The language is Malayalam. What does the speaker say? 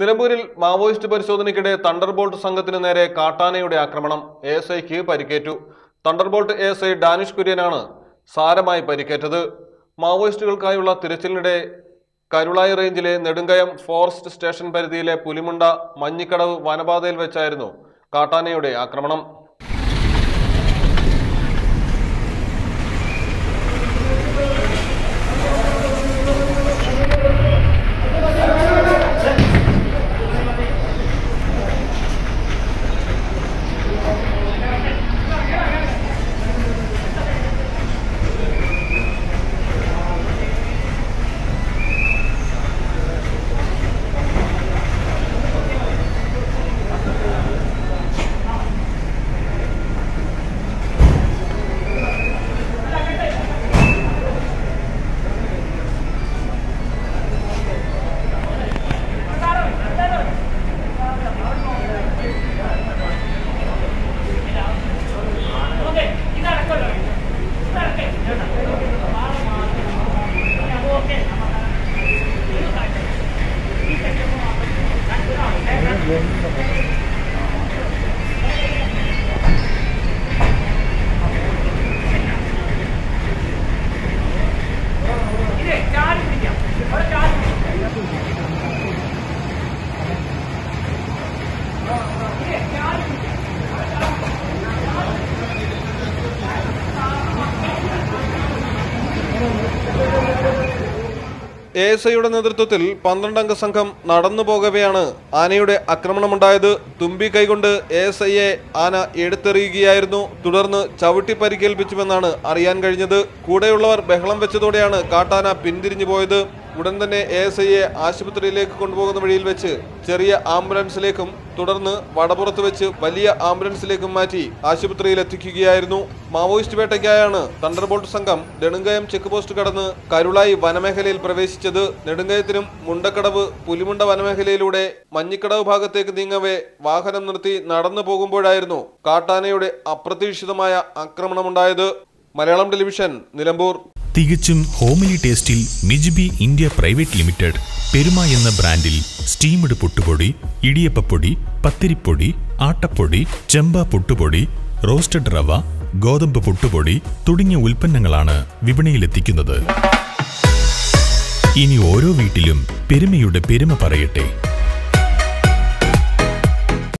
നിലമ്പൂരിൽ മാവോയിസ്റ്റ് പരിശോധനയ്ക്കിടെ തണ്ടർബോൾട്ട് സംഘത്തിന് നേരെ കാട്ടാനയുടെ ആക്രമണം എ എസ് ഐക്ക് പരിക്കേറ്റു. Thunderbolt A S I Danish കുര്യനാണ് സാരമായി പരിക്കേറ്റത്. മാവോയിസ്റ്റുകൾക്കായുള്ള തിരച്ചിലിനിടെ കരുളായി റേഞ്ചിലെ നെടുങ്കയം ഫോറസ്റ്റ് സ്റ്റേഷൻ പരിധിയിലെ പുലിമുണ്ട മഞ്ഞിക്കടവ് വനപാതയിൽ വെച്ചായിരുന്നു കാട്ടാനയുടെ ആക്രമണം. എ എസ് ഐയുടെ നേതൃത്വത്തിൽ പന്ത്രണ്ടംഗ സംഘം നടന്നു പോകവെയാണ് ആനയുടെ ആക്രമണമുണ്ടായത്. തുമ്പി കൈകൊണ്ട് എ എസ് ഐയെ ആന എടുത്തെറിയുകയായിരുന്നു. തുടർന്ന് ചവിട്ടി പരിക്കേൽപ്പിച്ചുവെന്നാണ് അറിയാൻ കഴിഞ്ഞത്. കൂടെയുള്ളവർ ബഹളം വെച്ചതോടെയാണ് കാട്ടാന പിന്തിരിഞ്ഞു പോയത് ഉടൻ തന്നെ എ എസ് ഐയെ ആശുപത്രിയിലേക്ക് കൊണ്ടുപോകുന്ന വഴിയിൽ വെച്ച് ചെറിയ ആംബുലൻസിലേക്കും തുടർന്ന് വടപുറത്ത് വെച്ച് വലിയ ആംബുലൻസിലേക്കും മാറ്റി ആശുപത്രിയിൽ എത്തിക്കുകയായിരുന്നു. മാവോയിസ്റ്റ് വേട്ടയ്ക്കായാണ് തണ്ടർബോൾട്ട് സംഘം നെടുങ്കയം ചെക്ക് പോസ്റ്റ് കടന്ന് കരുളായി വനമേഖലയിൽ പ്രവേശിച്ചത്. നെടുങ്കയത്തിനും മുണ്ടക്കടവ് പുലിമുണ്ട വനമേഖലയിലൂടെ മഞ്ഞിക്കടവ് ഭാഗത്തേക്ക് നീങ്ങവേ വാഹനം നിർത്തി നടന്നു പോകുമ്പോഴായിരുന്നു കാട്ടാനയുടെ അപ്രതീക്ഷിതമായ ആക്രമണമുണ്ടായത്. മലയാളം ടെലിവിഷൻ നിലമ്പൂർ. തികച്ചും ഹോമിലി ടേസ്റ്റിൽ മിജ്ബി ഇന്ത്യ പ്രൈവറ്റ് ലിമിറ്റഡ് പെരുമ എന്ന ബ്രാൻഡിൽ സ്റ്റീംഡ് പുട്ടുപൊടി ഇടിയപ്പപ്പൊടി പത്തിരിപ്പൊടി ആട്ടപ്പൊടി ചെമ്പ പുട്ടുപൊടി റോസ്റ്റഡ് റവ ഗോതമ്പ് പുട്ടുപൊടി തുടങ്ങിയ ഉൽപ്പന്നങ്ങളാണ് വിപണിയിലെത്തിക്കുന്നത്. ഇനി ഓരോ വീട്ടിലും പെരുമയുടെ പെരുമ പറയട്ടെ.